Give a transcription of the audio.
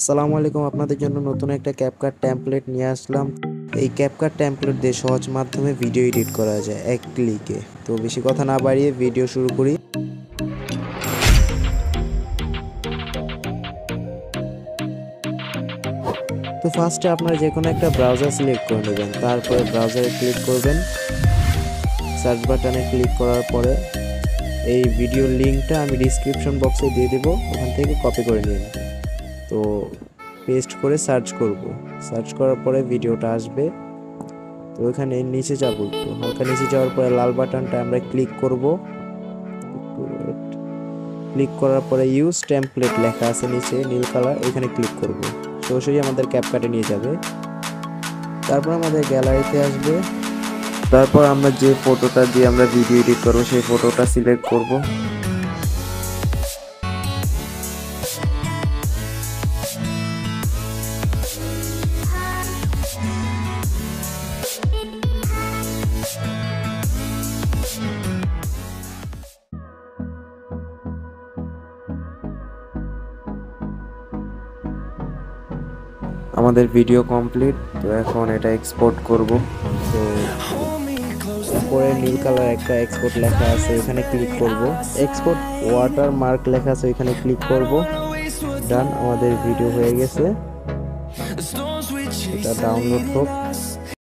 আসসালামু আলাইকুম, আপনাদের জন্য নতুন একটা ক্যাপকাট টেমপ্লেট নিয়ে আসলাম। এই ক্যাপকাট টেমপ্লেট দিয়ে সহজ মাধ্যমে ভিডিও এডিট করা যায় এক ক্লিকে তো বেশি কথা না বাড়িয়ে ভিডিও শুরু করি। তো ফার্স্টে আপনারা যে কোনো একটা ব্রাউজার সিলেক্ট করে নেবেন, তারপরে ব্রাউজারে ক্লিক করবেন। সার্চ বাটনে ক্লিক করার পরে এই ভিডিও লিঙ্কটা আমি ডিসক্রিপশন বক্সে দিয়ে দেবো, ওখান থেকে কপি করে নিন। তো পেস্ট করে সার্চ করব। সার্চ করার পরে ভিডিওটা আসবে। তো ওখানে নিচে যাব একটু। হালকা নিচে যাওয়ার পরে লাল বাটনটা আমরা ক্লিক করব। ক্লিক করার পরে ইউজ টেমপ্লেট লেখা আছে নিচে, নীল কালার ওইখানে ক্লিক করব। সরাসরি আমাদের ক্যাপকাটে নিয়ে যাবে। তারপর আমাদের গ্যালারিতে আসবে। তারপর আমরা যে ফটোটা দিয়ে আমরা ভিডিও এডিট করব, সেই ফটোটা সিলেক্ট করব। আমাদের ভিডিও কমপ্লিট তো এখন এটা এক্সপোর্ট করব। তো উপরে নীল কালার একটা এক্সপোর্ট লেখা আছে, এখানে ক্লিক করব। এক্সপোর্ট ওয়াটার মার্ক লেখা আছে এখানে ক্লিক করব। ডান আমাদের ভিডিও হয়ে গেছে। এটা ডাউনলোড হোক।